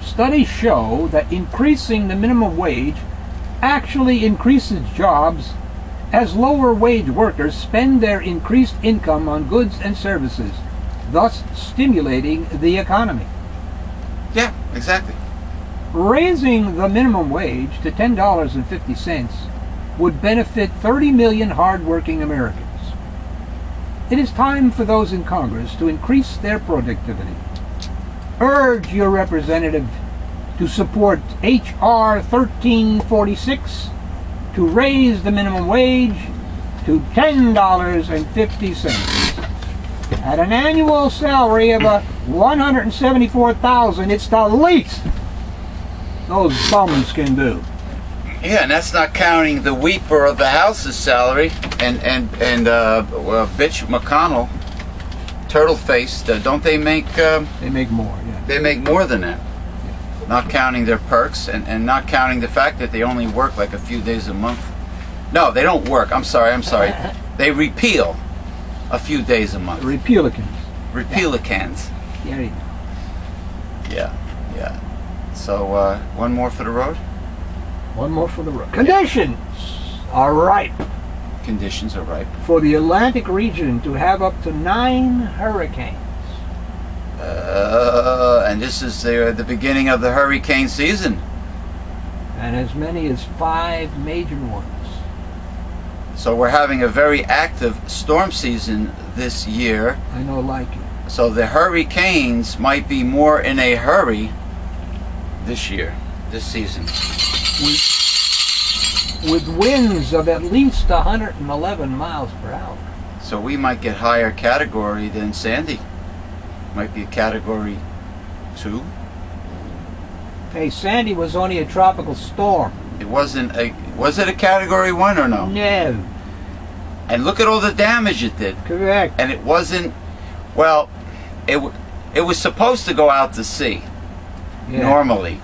Studies show that increasing the minimum wage actually increases jobs as lower wage workers spend their increased income on goods and services, thus stimulating the economy. Yeah, exactly. Raising the minimum wage to $10.50 would benefit 30 million hardworking Americans. It is time for those in Congress to increase their productivity. Urge your representative to support H.R. 1346 to raise the minimum wage to $10.50. At an annual salary of a 174,000, it's the least those bums can do. Yeah, and that's not counting the weeper of the House's salary and and and uh, bitch McConnell, turtle faced. Uh, don't they make? Uh, They make more. They make more than that. Not counting their perks and, and not counting the fact that they only work like a few days a month. No, they don't work. I'm sorry. I'm sorry. They repeal a few days a month. Republicans. Repealicans. Yeah, you go. Yeah, yeah. So uh, one more for the road. One more for the road. Conditions are ripe Conditions are ripe. for the Atlantic region to have up to nine hurricanes. Uh, and this is the, the beginning of the hurricane season. and as many as five major ones. So we're having a very active storm season this year. I know like it. So the hurricanes might be more in a hurry this year, this season. With winds of at least 111 miles per hour. So we might get higher category than Sandy. Might be a category two. Hey, Sandy was only a tropical storm. It wasn't a was it a category one or no? No. And look at all the damage it did. Correct. And it wasn't well, it it was supposed to go out to sea Yeah. normally.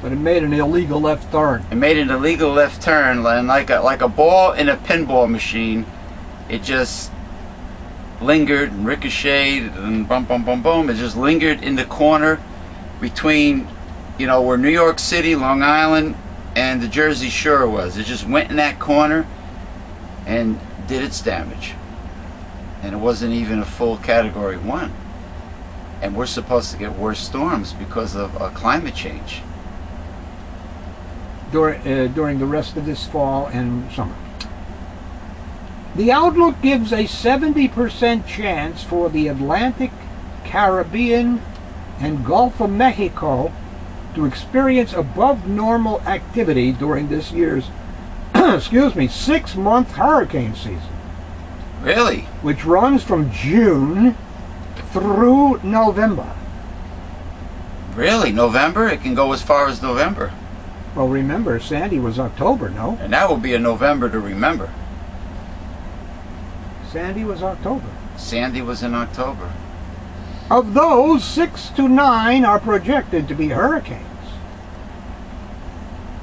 But it made an illegal left turn. It made an illegal left turn, and like a like a ball in a pinball machine, it just lingered and ricocheted and boom, boom, boom, boom. It just lingered in the corner between, you know, where New York City, Long Island, and the Jersey Shore was. It just went in that corner and did its damage. And it wasn't even a full Category One. And we're supposed to get worse storms because of uh, climate change. during, uh, during the rest of this fall and summer. The outlook gives a 70% chance for the Atlantic, Caribbean, and Gulf of Mexico to experience above normal activity during this year's excuse me, 6-month hurricane season, Really? which runs from June through November. Really? November? It can go as far as November. Well, remember, Sandy was October, no? And that will be a November to remember. Sandy was October. Sandy was in October. Of those, six to nine are projected to be hurricanes.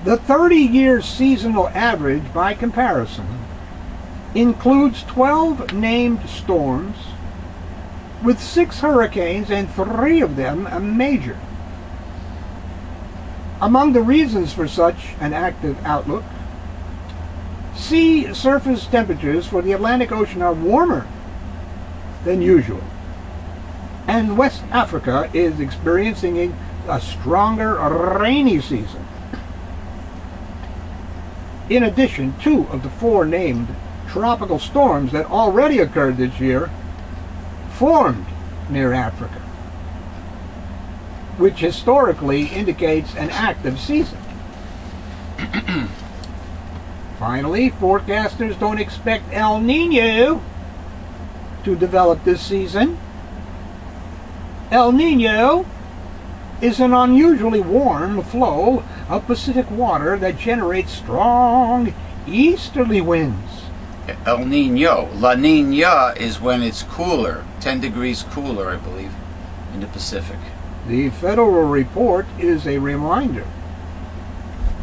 The 30 year seasonal average, by comparison, includes 12 named storms, with six hurricanes and three of them a major. Among the reasons for such an active outlook, sea surface temperatures for the Atlantic Ocean are warmer than usual and West Africa is experiencing a, stronger rainy season. In addition, two of the four named tropical storms that already occurred this year formed near Africa, which historically indicates an active season. Finally, forecasters don't expect El Nino to develop this season. El Nino is an unusually warm flow of Pacific water that generates strong easterly winds. El Nino. La Nina is when it's cooler, 10 degrees cooler, I believe, in the Pacific. The federal report is a reminder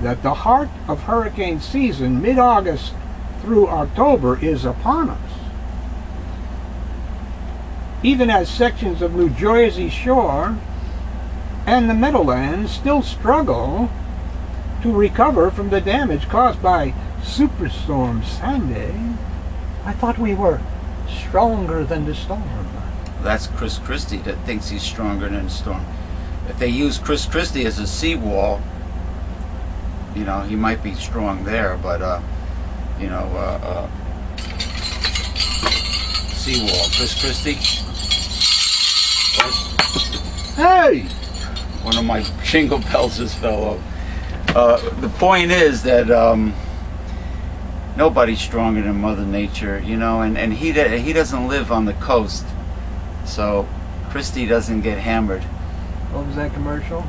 that the heart of hurricane season, mid August through October, is upon us. Even as sections of New Jersey shore and the Meadowlands still struggle to recover from the damage caused by Superstorm Sandy. I thought we were stronger than the storm. That's Chris Christie that thinks he's stronger than the storm. If they use Chris Christie as a seawall, you know, he might be strong there, but, uh, you know, uh, uh, seawall, Chris Christie. Hey! One of my jingle bells just fell off. Uh, the point is that um, nobody's stronger than Mother Nature, you know, and, and he he doesn't live on the coast, so Christie doesn't get hammered. What was that commercial?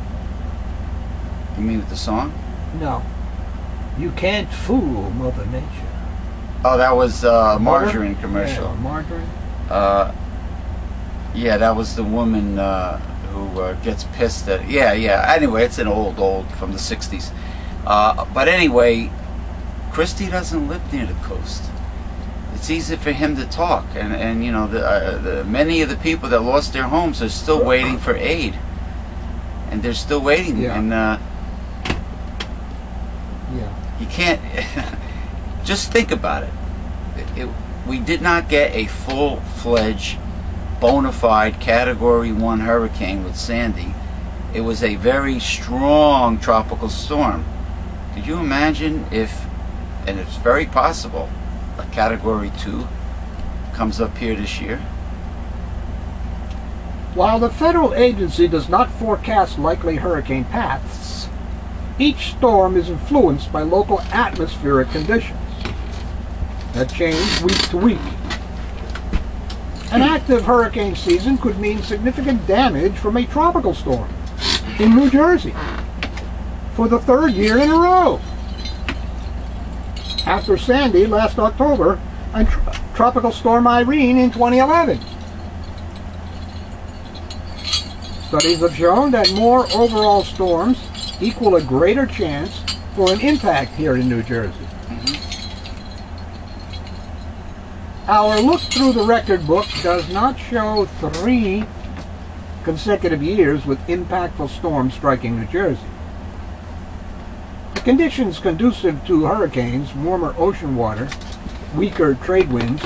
You mean with the song? No. You can't fool Mother Nature. Oh, that was uh, margarine commercial. Yeah, margarine. Uh, yeah, that was the woman uh, who uh, gets pissed at. Yeah, yeah. Anyway, it's an old, old from the '60s. Uh, but anyway, Christie doesn't live near the coast. It's easy for him to talk, and and you know, the, uh, the many of the people that lost their homes are still waiting for aid, and they're still waiting. Yeah. And uh, Yeah. You can't just think about it. It- it- we did not get a full-fledged bona fide category 1 hurricane with sandy. It was a very strong tropical storm. Could you imagine if and it's very possible a category 2 comes up here this year? While the federal agency does not forecast likely hurricane paths, each storm is influenced by local atmospheric conditions that change week to week. An active hurricane season could mean significant damage from a tropical storm in New Jersey for the third year in a row. After Sandy last October and tr- Tropical Storm Irene in 2011. Studies have shown that more overall storms equal a greater chance for an impact here in New Jersey. Mm-hmm. Our look through the record book does not show three consecutive years with impactful storms striking New Jersey. The conditions conducive to hurricanes, warmer ocean water, weaker trade winds,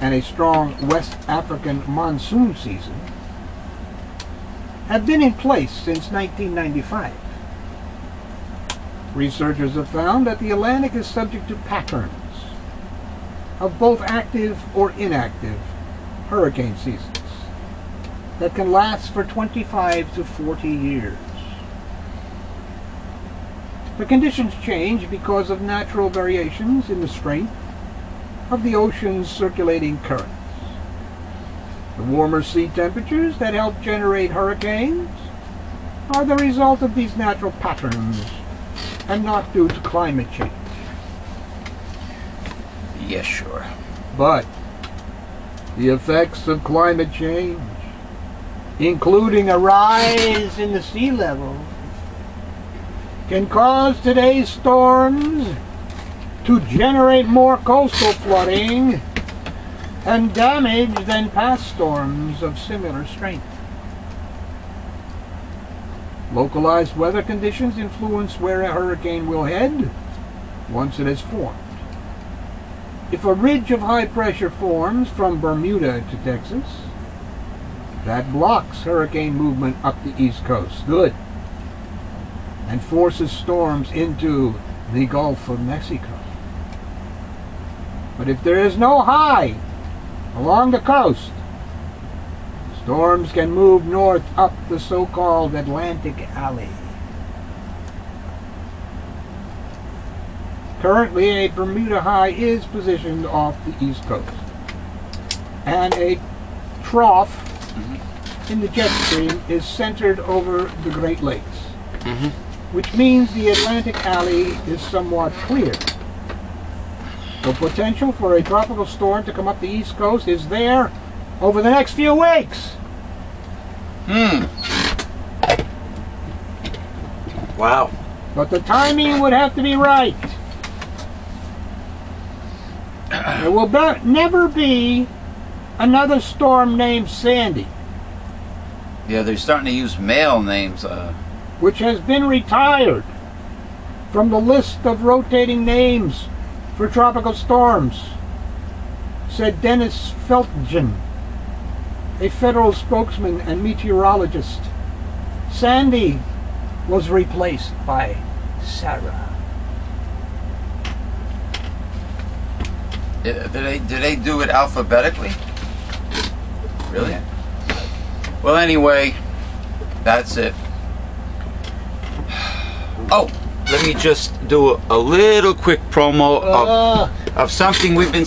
and a strong West African monsoon season have been in place since 1995. Researchers have found that the Atlantic is subject to patterns of both active or inactive hurricane seasons that can last for 25 to 40 years. The conditions change because of natural variations in the strength of the ocean's circulating currents. The warmer sea temperatures that help generate hurricanes are the result of these natural patterns and not due to climate change. yes sure But the effects of climate change, including a rise in the sea level, can cause today's storms to generate more coastal flooding and damage than past storms of similar strength. Localized weather conditions influence where a hurricane will head once it has formed. If a ridge of high pressure forms from Bermuda to Texas, that blocks hurricane movement up the east coast. Good. And forces storms into the Gulf of Mexico. But if there is no high along the coast, storms can move north up the so-called Atlantic Alley. Currently, a Bermuda High is positioned off the east coast, and a trough in the jet stream is centered over the Great Lakes, Mhm. which means the Atlantic Alley is somewhat clear. The potential for a tropical storm to come up the east coast is there over the next few weeks. hmm wow But the timing would have to be right. There will be, never be another storm named Sandy. Yeah, they're starting to use male names. Uh, which has been retired from the list of rotating names for tropical storms, said Dennis Feltgen, a federal spokesman and meteorologist. Sandy was replaced by Sarah. did they did they do it alphabetically? Really? Yeah. Well, anyway, that's it. Oh, let me just do a, a little quick promo of, Uh, of something we've been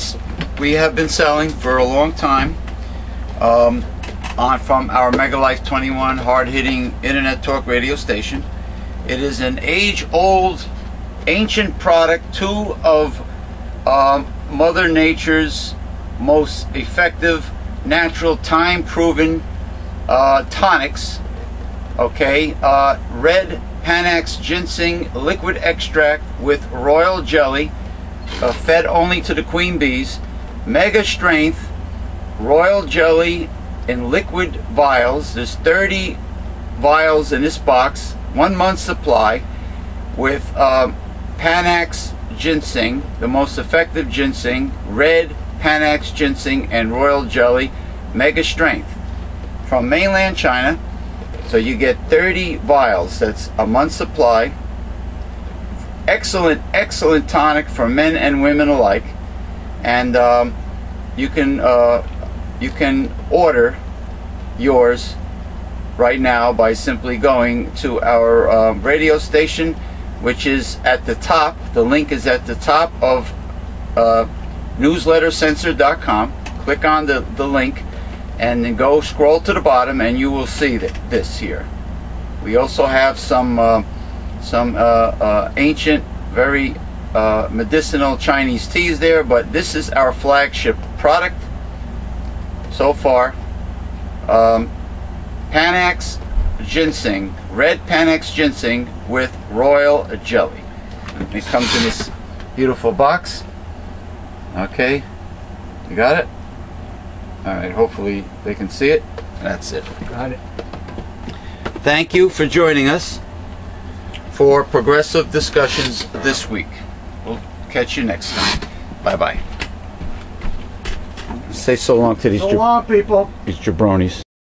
we have been selling for a long time. Um, on from our Mega Life 21 hard-hitting internet talk radio station. It is an age-old, ancient product. Two of um, Mother Nature's most effective, natural, time-proven uh, tonics. Okay, uh, red Panax ginseng liquid extract with royal jelly, uh, fed only to the queen bees. Mega strength royal jelly in liquid vials. There's 30 vials in this box, one month supply, with um, Panax ginseng, the most effective ginseng, red Panax ginseng, and royal jelly, mega strength from mainland China. So you get 30 vials. That's a month supply. Excellent, excellent tonic for men and women alike. And um, you can uh, you can order yours right now by simply going to our uh, radio station, which is at the top. The link is at the top of uh, newslettercensored.com. Click on the, the link and then go scroll to the bottom and you will see that this here. We also have some uh, some uh, uh, ancient, very uh, medicinal Chinese teas there, but this is our flagship product so far. Um, Panax ginseng, red Panax ginseng with royal jelly. It comes in this beautiful box. Okay, you got it? All right, hopefully they can see it. That's it. got it. Thank you for joining us for progressive discussions this week. We'll catch you next time. Bye bye. Say so long to these, So long, people. these jabronis.